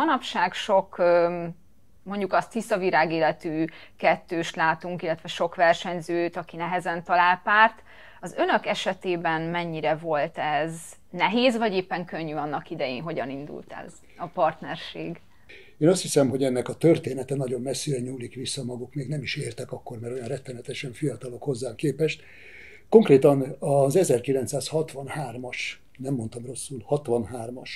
Manapság sok mondjuk azt tiszta virágéletű kettős látunk, illetve sok versenyzőt, aki nehezen talál párt. Az önök esetében mennyire volt ez nehéz, vagy éppen könnyű annak idején, hogyan indult ez a partnerség? Én azt hiszem, hogy ennek a története nagyon messzire nyúlik vissza, maguk még nem is értek akkor, mert olyan rettenetesen fiatalok hozzá képest. Konkrétan az 1963-as, nem mondtam rosszul, 63-as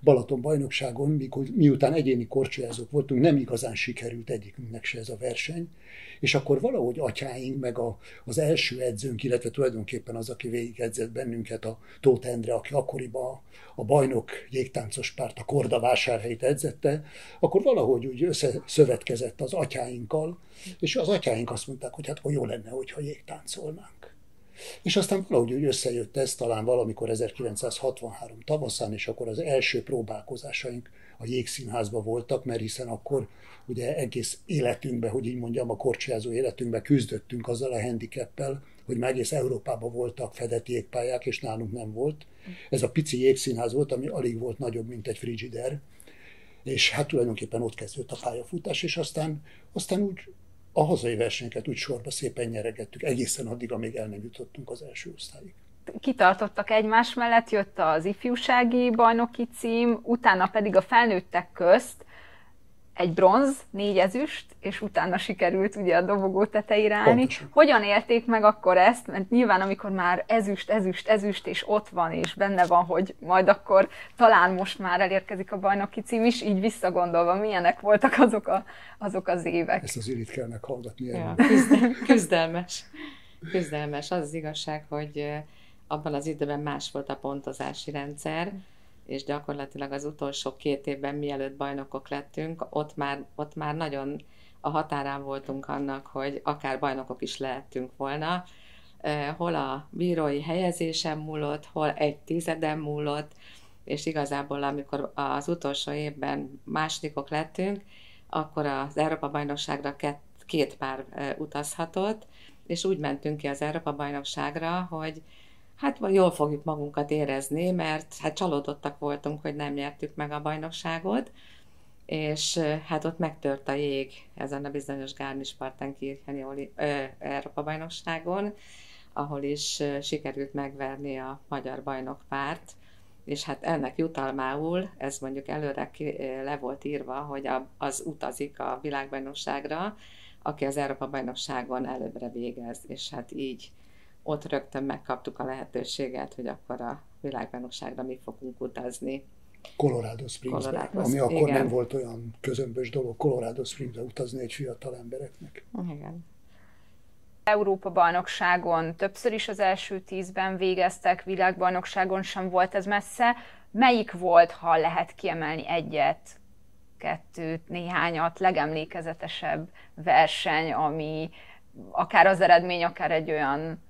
Balaton bajnokságon, miután egyéni korcsolyázók voltunk, nem igazán sikerült egyikünknek se ez a verseny, és akkor valahogy atyáink, meg a, az első edzőnk, illetve tulajdonképpen az, aki végigedzett bennünket, a Tóth Endre, aki akkoriban a, a bajnok jégtáncos párt, a Korda vásárhelyét edzette, akkor valahogy úgy összeszövetkezett az atyáinkkal, és az atyáink azt mondták, hogy hát jó lenne, hogyha jégtáncolnánk. És aztán valahogy úgy összejött ez talán valamikor 1963 tavaszán, és akkor az első próbálkozásaink a jégszínházba voltak, mert hiszen akkor ugye egész életünkben, hogy így mondjam, a korcsolyázó életünkben küzdöttünk azzal a handicappel, hogy már egész Európában voltak fedett jégpályák, és nálunk nem volt. Ez a pici jégszínház volt, ami alig volt nagyobb, mint egy frigider, és hát tulajdonképpen ott kezdődött a pályafutás, és aztán, aztán úgy a hazai versenyeket úgy sorba szépen nyeregettük, egészen addig, amíg el nem jutottunk az első osztályig. Kitartottak egymás mellett, jött az ifjúsági bajnoki cím, utána pedig a felnőttek közt egy bronz, négy ezüst, és utána sikerült ugye a dobogó tetejére állni. Pontosan. Hogyan élték meg akkor ezt? Mert nyilván amikor már ezüst, ezüst, ezüst, és ott van, és benne van, hogy majd akkor talán most már elérkezik a bajnoki cím is, így visszagondolva, milyenek voltak azok, a, azok az évek. Ezt az irit kell meghallgatni. Ja, küzdelmes. Küzdelmes. Az az igazság, hogy abban az időben más volt a pontozási rendszer, és gyakorlatilag az utolsó két évben, mielőtt bajnokok lettünk, ott már, ott már nagyon a határán voltunk annak, hogy akár bajnokok is lehettünk volna. Hol a bírói helyezésem múlott, hol egy tizeden múlott, és igazából amikor az utolsó évben másodikok lettünk, akkor az Európa-bajnokságra két, két pár utazhatott, és úgy mentünk ki az Európa-bajnokságra, hogy hát jól fogjuk magunkat érezni, mert hát csalódottak voltunk, hogy nem nyertük meg a bajnokságot, és hát ott megtört a jég ezen a bizonyos Garmisch-Partenkircheni Európa bajnokságon, ahol is sikerült megverni a magyar bajnokpárt, és hát ennek jutalmául, ez mondjuk előre ki, le volt írva, hogy az utazik a világbajnokságra, aki az Európa bajnokságon előbbre végez, és hát így ott rögtön megkaptuk a lehetőséget, hogy akkor a világbajnokságra mi fogunk utazni. Colorado springs Colorado, ami akkor igen. nem volt olyan közömbös dolog Colorado springs utazni egy fiatal embereknek. Igen. Európa bajnokságon többször is az első tízben végeztek, világbajnokságon sem volt ez messze. Melyik volt, ha lehet kiemelni egyet, kettőt, néhányat, legemlékezetesebb verseny, ami akár az eredmény, akár egy olyan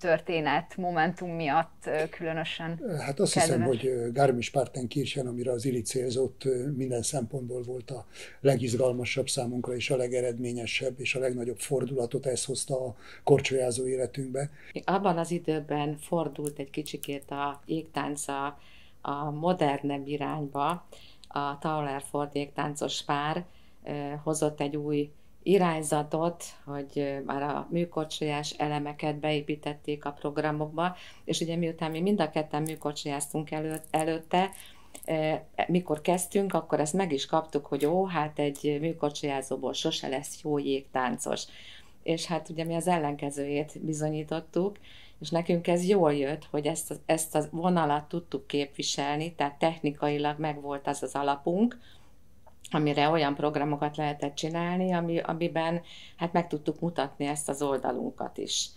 történet, momentum miatt különösen Hát azt kedves. hiszem, hogy Garmisch-Partenkirchen, amire az Ili célzott, minden szempontból volt a legizgalmasabb számunkra, és a legeredményesebb, és a legnagyobb fordulatot ez hozta a korcsolyázó életünkbe. Abban az időben fordult egy kicsikét a jégtánc a, a modernebb irányba. A Taulerford jégtáncos pár hozott egy új irányzatot, hogy már a műkorcsolyás elemeket beépítették a programokba, és ugye miután mi mind a ketten műkorcsolyáztunk előtt, előtte, mikor kezdtünk, akkor ezt meg is kaptuk, hogy ó, hát egy műkorcsolyázóból sose lesz jó jégtáncos. És hát ugye mi az ellenkezőjét bizonyítottuk, és nekünk ez jól jött, hogy ezt, ezt a vonalat tudtuk képviselni, tehát technikailag megvolt az az alapunk, amire olyan programokat lehetett csinálni, ami, amiben hát meg tudtuk mutatni ezt az oldalunkat is.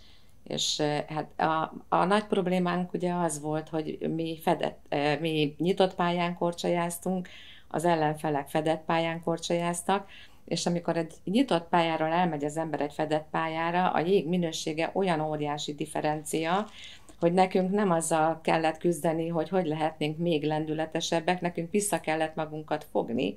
És hát a, a nagy problémánk ugye az volt, hogy mi, fedett, mi nyitott pályán korcsajáztunk, az ellenfelek fedett pályán korcsajáztak, és amikor egy nyitott pályáról elmegy az ember egy fedett pályára, a jég minősége olyan óriási differencia, hogy nekünk nem azzal kellett küzdeni, hogy hogy lehetnénk még lendületesebbek, nekünk vissza kellett magunkat fogni,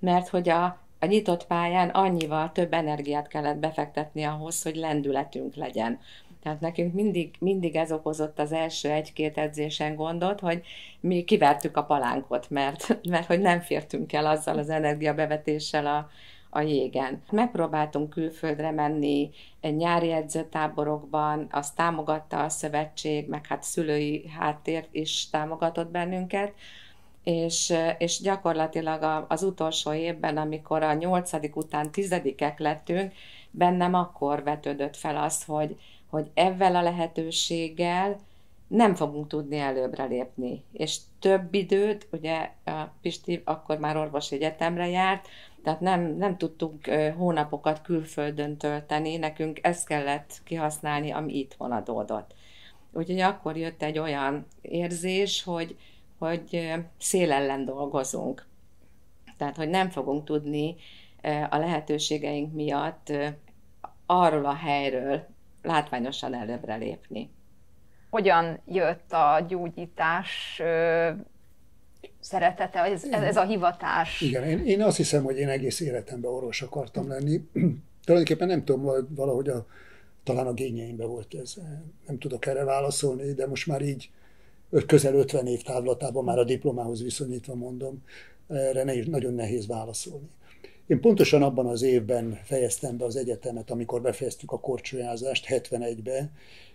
mert hogy a, a nyitott pályán annyival több energiát kellett befektetni ahhoz, hogy lendületünk legyen. Tehát nekünk mindig, mindig ez okozott az első egy-két edzésen gondot, hogy mi kivertük a palánkot, mert, mert hogy nem fértünk el azzal az energiabevetéssel a, a jégen. Megpróbáltunk külföldre menni nyári edzőtáborokban, azt támogatta a szövetség, meg hát szülői háttér is támogatott bennünket, és, és gyakorlatilag az utolsó évben, amikor a nyolcadik után tizedikek lettünk, bennem akkor vetődött fel az, hogy, hogy ezzel a lehetőséggel nem fogunk tudni előbbre lépni. És több időt, ugye a Pisti akkor már orvosi egyetemre járt, tehát nem, nem tudtunk hónapokat külföldön tölteni, nekünk ezt kellett kihasználni, ami itthon adódott. Úgyhogy akkor jött egy olyan érzés, hogy, hogy szél ellen dolgozunk. Tehát, hogy nem fogunk tudni a lehetőségeink miatt arról a helyről látványosan előbbre lépni. Hogyan jött a gyógyítás szeretete, ez, ez, ez a hivatás? Igen, én, én azt hiszem, hogy én egész életemben orvos akartam lenni. Tulajdonképpen nem tudom, valahogy a, talán a gényeimben volt ez. Nem tudok erre válaszolni, de most már így közel 50 év távlatában már a diplomához viszonyítva mondom, erre nehéz, nagyon nehéz válaszolni. Én pontosan abban az évben fejeztem be az egyetemet, amikor befejeztük a korcsolyázást, 71-ben,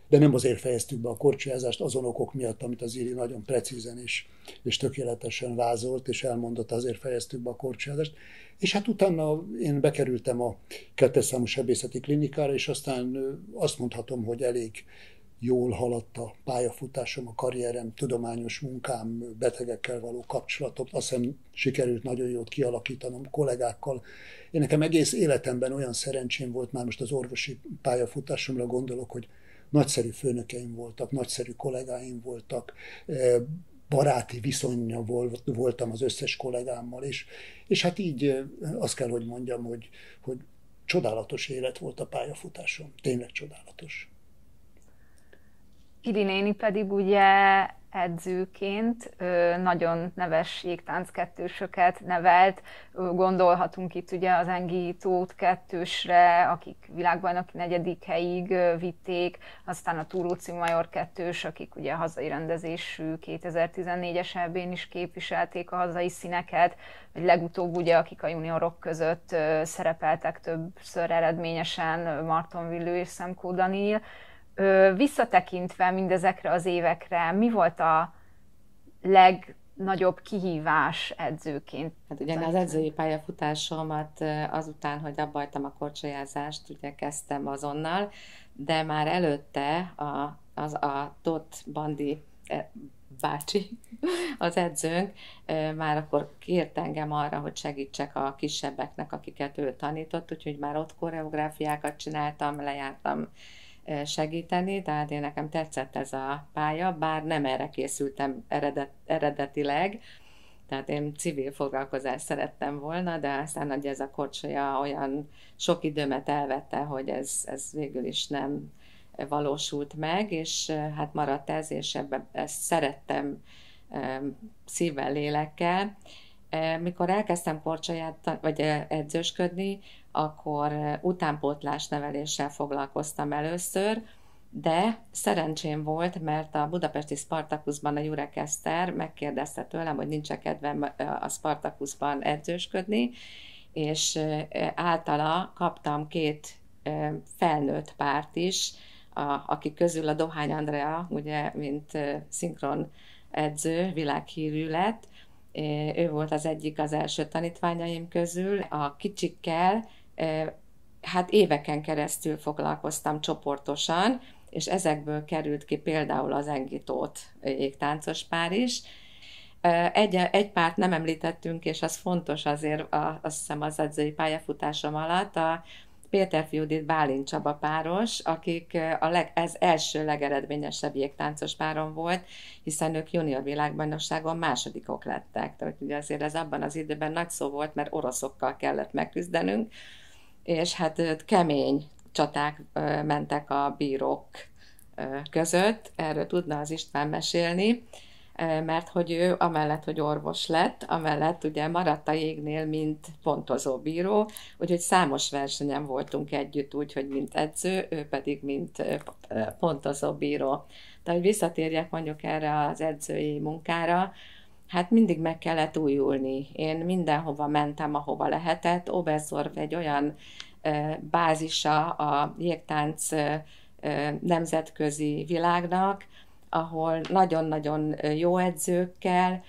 de nem azért fejeztük be a korcsolyázást azon okok miatt, amit az Iri nagyon precízen és, és tökéletesen vázolt, és elmondott, azért fejeztük be a korcsolyázást. És hát utána én bekerültem a kettes számú sebészeti klinikára, és aztán azt mondhatom, hogy elég jól haladt a pályafutásom, a karrierem, tudományos munkám, betegekkel való kapcsolatok. Azt hiszem sikerült nagyon jót kialakítanom kollégákkal. Én nekem egész életemben olyan szerencsém volt, már most az orvosi pályafutásomra gondolok, hogy nagyszerű főnökeim voltak, nagyszerű kollégáim voltak, eh, baráti viszonya voltam az összes kollégámmal, és, és hát így eh, azt kell, hogy mondjam, hogy, hogy csodálatos élet volt a pályafutásom, tényleg csodálatos. Ili néni pedig ugye edzőként nagyon neves jégtánc kettősöket nevelt. Gondolhatunk itt ugye az Engi Tóth kettősre, akik világbajnoki negyedik helyig vitték, aztán a Túróci Major kettős, akik ugye hazai rendezésű 2014-es ebén is képviselték a hazai színeket, vagy legutóbb ugye, akik a juniorok között szerepeltek többször eredményesen, Marton Villő és Szemkó Daniel visszatekintve mindezekre az évekre, mi volt a legnagyobb kihívás edzőként? Hát ugye az edzői pályafutásomat azután, hogy abbajtam a korcsolyázást, ugye kezdtem azonnal, de már előtte a, az a Tott Bandi bácsi, az edzőnk, már akkor kért engem arra, hogy segítsek a kisebbeknek, akiket ő tanított, úgyhogy már ott koreográfiákat csináltam, lejártam segíteni, tehát én nekem tetszett ez a pálya, bár nem erre készültem eredet, eredetileg, tehát én civil foglalkozást szerettem volna, de aztán hogy ez a kocsolya olyan sok időmet elvette, hogy ez, ez végül is nem valósult meg, és hát maradt ez, és ebben ezt szerettem szívvel, lélekkel. Mikor elkezdtem korcsolyát, vagy edzősködni, akkor utánpótlás neveléssel foglalkoztam először, de szerencsém volt, mert a budapesti Spartakuszban a Jurek Eszter megkérdezte tőlem, hogy nincs kedvem a Spartakuszban edzősködni, és általa kaptam két felnőtt párt is, a, akik közül a Dohány Andrea, ugye, mint szinkron edző, világhírű lett, ő volt az egyik az első tanítványaim közül. A kicsikkel hát éveken keresztül foglalkoztam csoportosan, és ezekből került ki például az Engitót jégtáncos pár is. Egy, egy párt nem említettünk, és az fontos azért, a, azt hiszem az edzői pályafutásom alatt, a Péter Judit Bálint Csaba páros, akik a leg, ez első legeredményesebb jégtáncos párom volt, hiszen ők junior világbajnokságon másodikok lettek. Tehát ugye azért ez abban az időben nagy szó volt, mert oroszokkal kellett megküzdenünk, és hát kemény csaták mentek a bírók között, erről tudna az István mesélni. mert hogy ő amellett, hogy orvos lett, amellett ugye maradt a jégnél, mint pontozó bíró, úgyhogy számos versenyen voltunk együtt, úgyhogy mint edző, ő pedig mint pontozó bíró. De hogy visszatérjek mondjuk erre az edzői munkára, hát mindig meg kellett újulni. Én mindenhova mentem, ahova lehetett. Oberstdorf egy olyan bázisa a jégtánc nemzetközi világnak, ahol nagyon-nagyon jó edzőkkel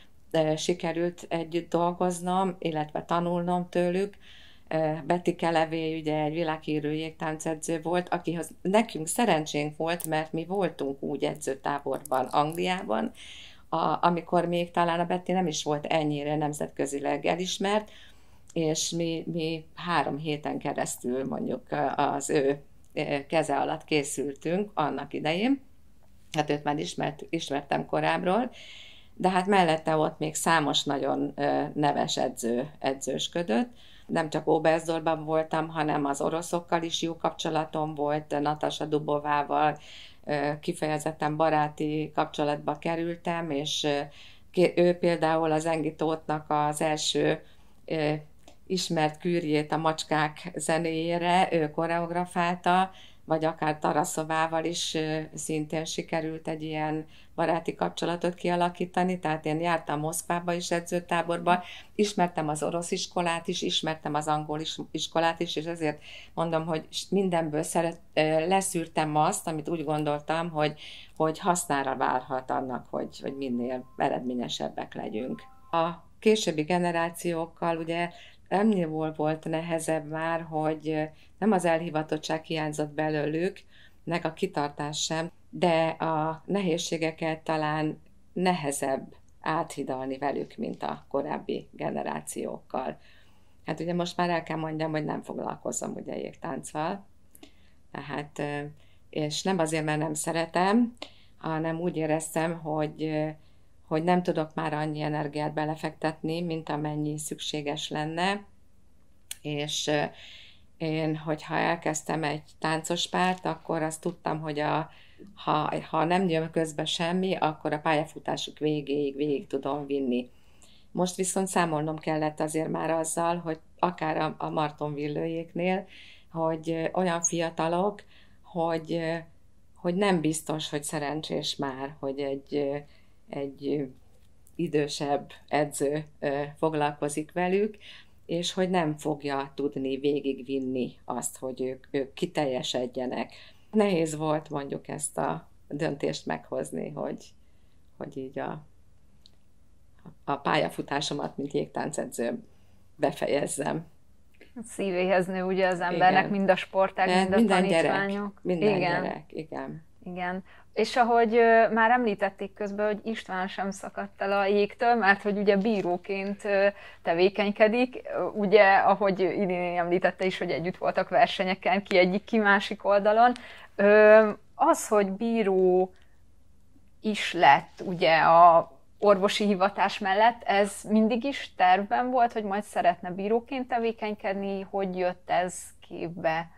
sikerült együtt dolgoznom, illetve tanulnom tőlük. Betty Kelevé ugye egy világhírű jégtáncedző volt, akihoz nekünk szerencsénk volt, mert mi voltunk úgy edzőtáborban Angliában, a, amikor még talán a Betty nem is volt ennyire nemzetközileg elismert, és mi, mi három héten keresztül mondjuk az ő keze alatt készültünk annak idején, hát őt már ismert, ismertem korábbról, de hát mellette ott még számos nagyon neves edző edzősködött. Nem csak Oberstdorfban voltam, hanem az oroszokkal is jó kapcsolatom volt, Natasa Dubovával kifejezetten baráti kapcsolatba kerültem, és ő például az Engitótnak az első ismert kűrjét a macskák zenéjére, ő koreografálta, vagy akár Taraszovával is szintén sikerült egy ilyen baráti kapcsolatot kialakítani, tehát én jártam Moszkvába is edzőtáborba, ismertem az orosz iskolát is, ismertem az angol iskolát is, és ezért mondom, hogy mindenből szeret, leszűrtem azt, amit úgy gondoltam, hogy, hogy hasznára válhat annak, hogy, hogy minél eredményesebbek legyünk. A későbbi generációkkal ugye ennél volt nehezebb már, hogy nem az elhivatottság hiányzott belőlük, meg a kitartás sem, de a nehézségeket talán nehezebb áthidalni velük, mint a korábbi generációkkal. Hát ugye most már el kell mondjam, hogy nem foglalkozom ugye jégtánccal, tehát, és nem azért, mert nem szeretem, hanem úgy éreztem, hogy, hogy nem tudok már annyi energiát belefektetni, mint amennyi szükséges lenne, és én, hogyha elkezdtem egy táncos párt, akkor azt tudtam, hogy a, ha, ha nem jön közbe semmi, akkor a pályafutásuk végéig végig tudom vinni. Most viszont számolnom kellett azért már azzal, hogy akár a, a Marton Villőjéknél, hogy olyan fiatalok, hogy, hogy nem biztos, hogy szerencsés már, hogy egy, egy idősebb edző foglalkozik velük, és hogy nem fogja tudni végigvinni azt, hogy ők, ők kiteljesedjenek. Nehéz volt mondjuk ezt a döntést meghozni, hogy, hogy így a, a pályafutásomat, mint jégtáncedző befejezzem. A szívéhez nő ugye az embernek igen. mind a sporták, mind a minden tanítványok. Gyerek, minden igen. gyerek, igen. Igen. És ahogy már említették közben, hogy István sem szakadt el a jégtől, mert hogy ugye bíróként tevékenykedik, ugye, ahogy Idén említette is, hogy együtt voltak versenyeken, ki egyik, ki másik oldalon. Az, hogy bíró is lett ugye a orvosi hivatás mellett, ez mindig is tervben volt, hogy majd szeretne bíróként tevékenykedni, hogy jött ez képbe?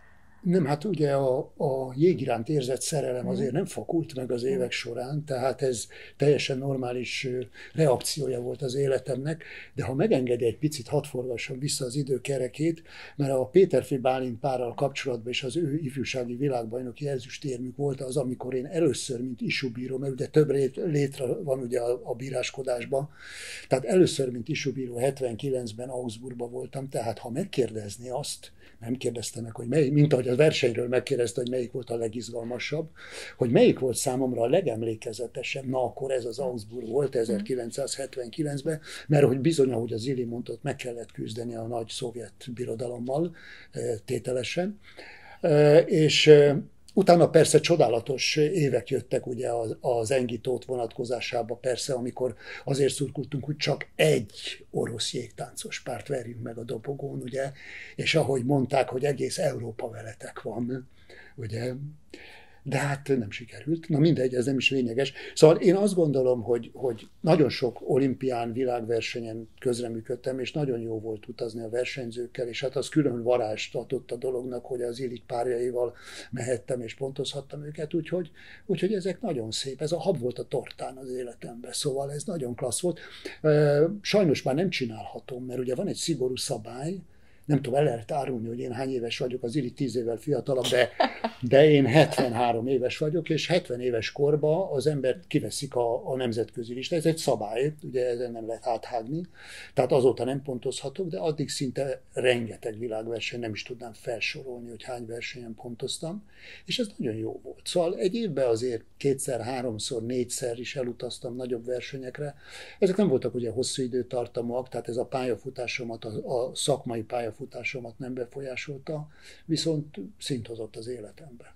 Nem, hát ugye a, a jég iránt érzett szerelem mhm. azért nem fakult meg az évek során, tehát ez teljesen normális reakciója volt az életemnek, de ha megengedi egy picit, hadd forgassam vissza az időkerekét, mert a Péterfi Bálint párral kapcsolatban és az ő ifjúsági világbajnoki ezüstérmük volt az, amikor én először, mint isubíró, mert ugye több létre van ugye a, a bíráskodásban, tehát először, mint isubíró 79-ben Augsburgban voltam, tehát ha megkérdezni azt, nem kérdezte meg, hogy melyik, mint ahogy a versenyről megkérdezte, hogy melyik volt a legizgalmasabb, hogy melyik volt számomra a legemlékezetesebb, na akkor ez az Augsburg volt 1979-ben, mert hogy bizony, ahogy az Zili mondott, meg kellett küzdeni a nagy szovjet birodalommal eh, tételesen, eh, és eh, Utána persze csodálatos évek jöttek ugye az, az Engitót vonatkozásába persze, amikor azért szurkultunk, hogy csak egy orosz jégtáncos párt verjünk meg a dobogón, ugye, és ahogy mondták, hogy egész Európa veletek van, ugye, de hát nem sikerült. Na mindegy, ez nem is lényeges. Szóval én azt gondolom, hogy, hogy nagyon sok olimpián, világversenyen közreműködtem, és nagyon jó volt utazni a versenyzőkkel, és hát az külön varást adott a dolognak, hogy az illik párjaival mehettem és pontozhattam őket, úgyhogy, úgyhogy ezek nagyon szép. Ez a hab volt a tortán az életemben, szóval ez nagyon klassz volt. Sajnos már nem csinálhatom, mert ugye van egy szigorú szabály, nem tudom, el lehet árulni, hogy én hány éves vagyok, az Iri 10 évvel fiatalabb, de, de én 73 éves vagyok, és 70 éves korba az embert kiveszik a, a nemzetközi lista. Ez egy szabály, ugye ezen nem lehet áthágni, tehát azóta nem pontozhatok, de addig szinte rengeteg világverseny, nem is tudnám felsorolni, hogy hány versenyen pontoztam, és ez nagyon jó volt. Szóval egy évben azért kétszer, háromszor, négyszer is elutaztam nagyobb versenyekre. Ezek nem voltak ugye hosszú időtartamúak, tehát ez a pályafutásomat, a, a szakmai pályafutásomat, pályafutásomat nem befolyásolta, viszont szint hozott az életembe.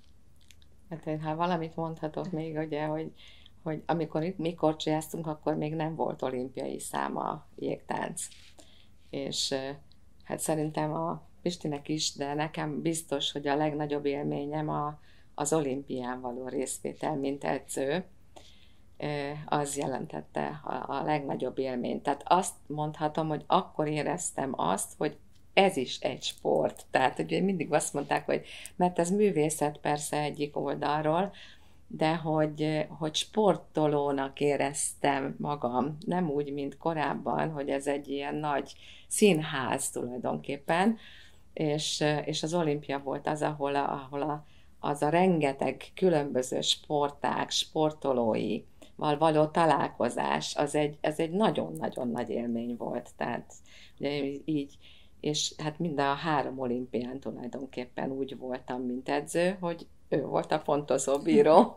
Hát ha valamit mondhatok még, ugye, hogy, hogy amikor mi korcsolyáztunk, akkor még nem volt olimpiai száma jégtánc. És hát szerintem a Pistinek is, de nekem biztos, hogy a legnagyobb élményem a, az olimpián való részvétel, mint edző, az jelentette a, a legnagyobb élményt. Tehát azt mondhatom, hogy akkor éreztem azt, hogy ez is egy sport. Tehát ugye mindig azt mondták, hogy mert ez művészet persze egyik oldalról, de hogy, hogy sportolónak éreztem magam, nem úgy, mint korábban, hogy ez egy ilyen nagy színház tulajdonképpen, és, és az olimpia volt az, ahol, a, ahol a, az a rengeteg különböző sporták, sportolói, val való találkozás, az egy, ez egy nagyon-nagyon nagy élmény volt. Tehát ugye így és hát mind a három olimpián tulajdonképpen úgy voltam, mint edző, hogy ő volt a fontozó bíró.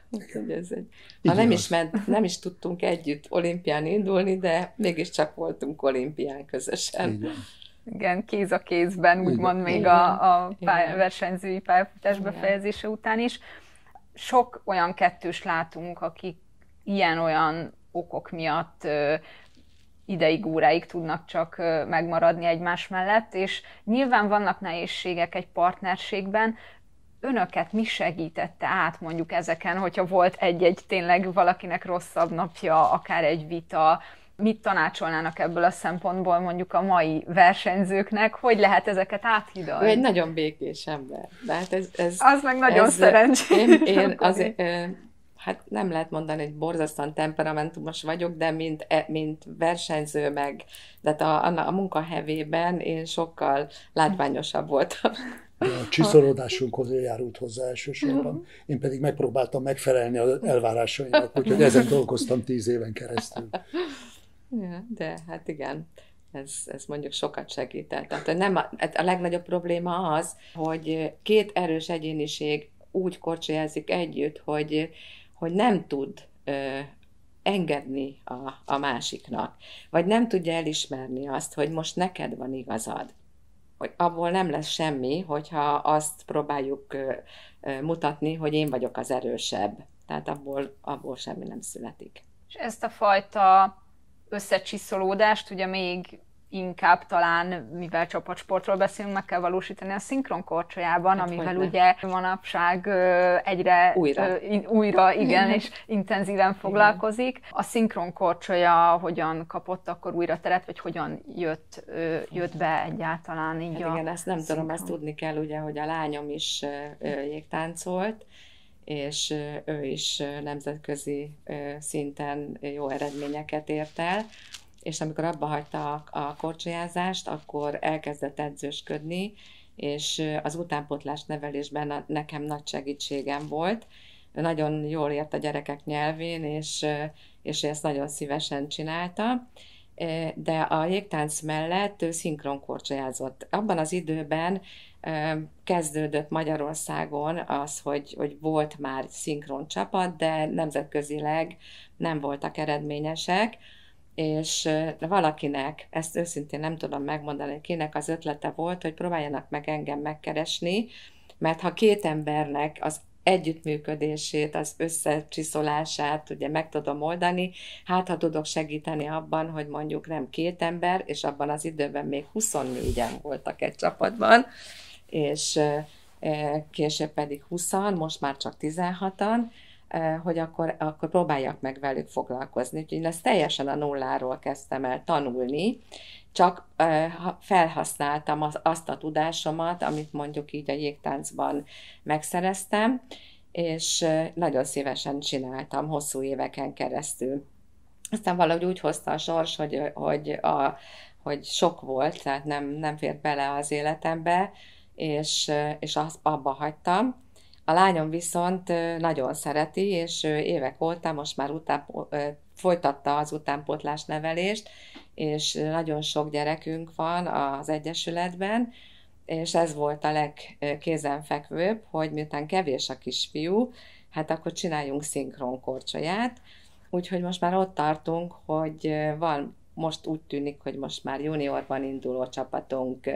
ez egy, ha nem is, ment, nem is tudtunk együtt olimpián indulni, de mégiscsak voltunk olimpián közösen. Igen. Igen, kéz a kézben, úgymond még Igen. a, a pálya, versenyzői pályafutás befejezése után is. Sok olyan kettős látunk, akik ilyen-olyan okok miatt ideig, óráig tudnak csak megmaradni egymás mellett, és nyilván vannak nehézségek egy partnerségben, önöket mi segítette át mondjuk ezeken, hogyha volt egy-egy tényleg valakinek rosszabb napja, akár egy vita, mit tanácsolnának ebből a szempontból mondjuk a mai versenyzőknek, hogy lehet ezeket áthidalni? Ő egy nagyon békés ember. De hát ez, ez, az meg nagyon szerencsés. Én, én azért, hát nem lehet mondani, hogy borzasztóan temperamentumos vagyok, de mint, e, mint versenyző meg, de hát a, a, a munkahevében én sokkal látványosabb voltam. A csiszolódásunkhoz járult hozzá elsősorban. Én pedig megpróbáltam megfelelni az elvárásainak, úgyhogy ezen dolgoztam tíz éven keresztül. Ja, de hát igen, ez, ez mondjuk sokat segített. Tehát nem a, hát a legnagyobb probléma az, hogy két erős egyéniség úgy korcsolyázik együtt, hogy, hogy nem tud ö, engedni a, a másiknak, vagy nem tudja elismerni azt, hogy most neked van igazad. Hogy abból nem lesz semmi, hogyha azt próbáljuk ö, ö, mutatni, hogy én vagyok az erősebb. Tehát abból, abból semmi nem születik. És ezt a fajta összecsiszolódást ugye még inkább talán, mivel csapatsportról beszélünk, meg kell valósítani a szinkron korcsolyában, hát amivel ugye manapság egyre újra, újra igen, és intenzíven foglalkozik. A szinkron korcsolya hogyan kapott akkor újra teret, vagy hogyan jött, jött be egyáltalán így hát Igen, ezt nem szinkron. tudom, ezt tudni kell ugye, hogy a lányom is jégtáncolt, és ő is nemzetközi szinten jó eredményeket ért el és amikor abba hagyta a, a korcsolyázást, akkor elkezdett edzősködni, és az utánpotlás nevelésben nekem nagy segítségem volt. Nagyon jól ért a gyerekek nyelvén, és, és ezt nagyon szívesen csinálta de a jégtánc mellett ő szinkronkorcsolyázott. Abban az időben kezdődött Magyarországon az, hogy, hogy volt már szinkron csapat, de nemzetközileg nem voltak eredményesek, és valakinek, ezt őszintén nem tudom megmondani, kinek az ötlete volt, hogy próbáljanak meg engem megkeresni, mert ha két embernek az együttműködését, az összecsiszolását ugye meg tudom oldani, hát ha tudok segíteni abban, hogy mondjuk nem két ember, és abban az időben még 24-en voltak egy csapatban, és később pedig 20 most már csak 16-an, hogy akkor, akkor próbáljak meg velük foglalkozni. Úgyhogy én ezt teljesen a nulláról kezdtem el tanulni, csak felhasználtam azt a tudásomat, amit mondjuk így a jégtáncban megszereztem, és nagyon szívesen csináltam hosszú éveken keresztül. Aztán valahogy úgy hozta a sors, hogy, hogy, a, hogy sok volt, tehát nem, nem fért bele az életembe, és, és azt abba hagytam. A lányom viszont nagyon szereti, és évek óta most már után, folytatta az utánpótlás nevelést, és nagyon sok gyerekünk van az Egyesületben, és ez volt a legkézenfekvőbb, hogy miután kevés a kisfiú, hát akkor csináljunk szinkron korcsolyát, úgyhogy most már ott tartunk, hogy van most úgy tűnik, hogy most már juniorban induló csapatunk,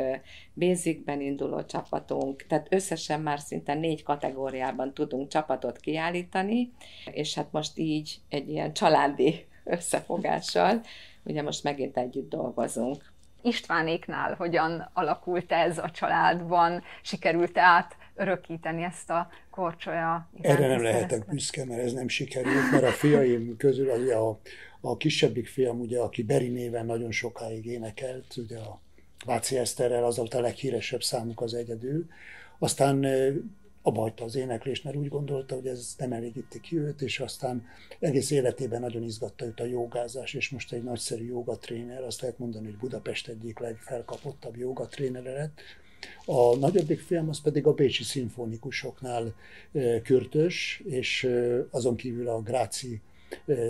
basicben induló csapatunk, tehát összesen már szinte négy kategóriában tudunk csapatot kiállítani, és hát most így egy ilyen családi összefogással, ugye most megint együtt dolgozunk. Istvánéknál hogyan alakult ez a családban? Sikerült át örökíteni ezt a korcsolya? Erre nem lehetek büszke, mert ez nem sikerült, mert a fiaim közül ugye a, a kisebbik fiam, ugye, aki Beri néven nagyon sokáig énekelt, ugye a Váci Eszterrel, az volt a leghíresebb számuk az egyedül. Aztán abba hagyta az éneklést, mert úgy gondolta, hogy ez nem elégíti ki őt, és aztán egész életében nagyon izgatta őt a jogázás, és most egy nagyszerű jogatréner, azt lehet mondani, hogy Budapest egyik legfelkapottabb jogatrénere lett. A nagyobbik film az pedig a Bécsi szimfonikusoknál kürtös, és azon kívül a Gráci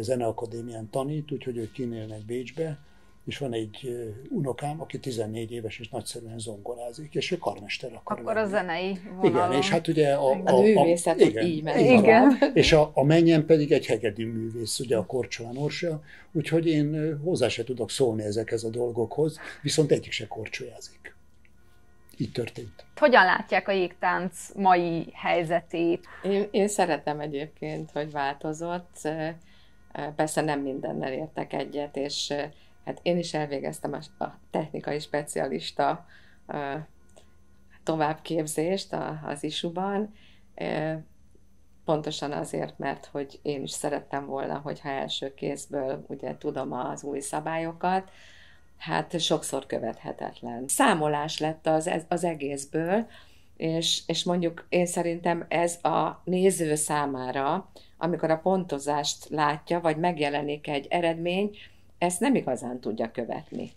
Zeneakadémián tanít, úgyhogy ők kinélnek Bécsbe, és van egy unokám, aki 14 éves és nagyszerűen zongorázik, és ő karmester akar Akkor lenni. a zenei vonalon. Igen, és hát ugye a... A, a, a művészet igen, így megy. Igen. És a, a mennyem pedig egy hegedű művész, ugye a Korcsolán Orsa, úgyhogy én hozzá se tudok szólni ezekhez a dolgokhoz, viszont egyik se korcsolyázik. Így történt. Hogyan látják a jégtánc mai helyzetét? Én, én szeretem egyébként, hogy változott. Persze nem mindennel értek egyet, és hát én is elvégeztem a, technikai specialista továbbképzést az isuban, pontosan azért, mert hogy én is szerettem volna, hogyha első kézből ugye tudom az új szabályokat, hát sokszor követhetetlen. Számolás lett az, az egészből, és, és mondjuk én szerintem ez a néző számára, amikor a pontozást látja, vagy megjelenik egy eredmény, ezt nem igazán tudja követni.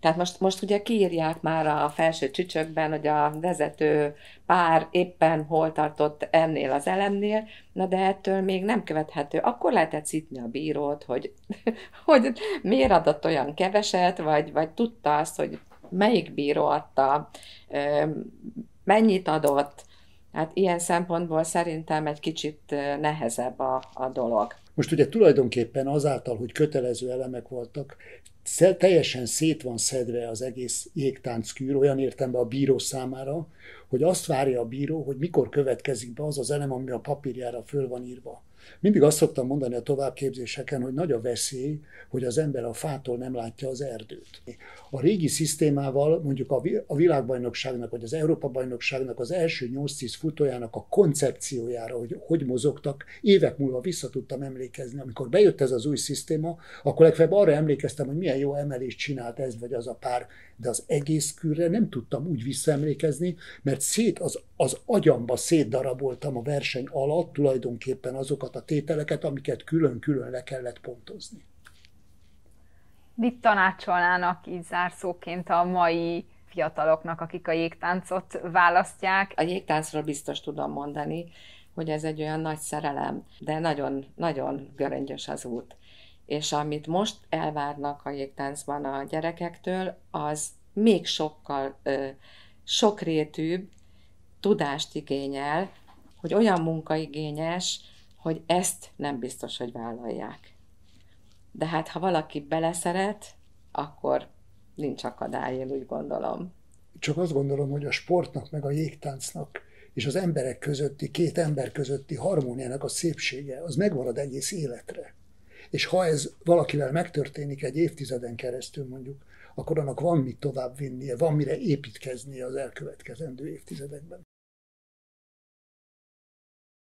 Tehát most, most ugye kiírják már a felső csücsökben, hogy a vezető pár éppen hol tartott ennél az elemnél, na de ettől még nem követhető. Akkor lehetett szitni a bírót, hogy, hogy miért adott olyan keveset, vagy, vagy tudta azt, hogy melyik bíró adta, mennyit adott. Hát ilyen szempontból szerintem egy kicsit nehezebb a, a dolog. Most ugye tulajdonképpen azáltal, hogy kötelező elemek voltak, teljesen szét van szedve az egész jégtánckűr, olyan értemben a bíró számára, hogy azt várja a bíró, hogy mikor következik be az az elem, ami a papírjára föl van írva. Mindig azt szoktam mondani a továbbképzéseken, hogy nagy a veszély, hogy az ember a fától nem látja az erdőt. A régi szisztémával mondjuk a világbajnokságnak vagy az Európa-bajnokságnak az első 8-10 futójának a koncepciójára, hogy hogy mozogtak, évek múlva vissza tudtam emlékezni. Amikor bejött ez az új szisztéma, akkor legfeljebb arra emlékeztem, hogy milyen jó emelést csinált ez vagy az a pár, de az egész körre nem tudtam úgy visszaemlékezni, mert szét az, az agyamba szétdaraboltam a verseny alatt tulajdonképpen azokat a tételeket, amiket külön-külön le kellett pontozni. Mit tanácsolnának így zárszóként a mai fiataloknak, akik a jégtáncot választják? A jégtáncról biztos tudom mondani, hogy ez egy olyan nagy szerelem, de nagyon, nagyon göröngyös az út. És amit most elvárnak a jégtáncban a gyerekektől, az még sokkal ö, sokrétűbb tudást igényel, hogy olyan munkaigényes, hogy ezt nem biztos, hogy vállalják. De hát, ha valaki beleszeret, akkor nincs akadály, én úgy gondolom. Csak azt gondolom, hogy a sportnak, meg a jégtáncnak és az emberek közötti, két ember közötti harmóniának a szépsége, az megmarad egész életre. És ha ez valakivel megtörténik egy évtizeden keresztül mondjuk, akkor annak van mit tovább vinnie, van mire építkeznie az elkövetkezendő évtizedekben.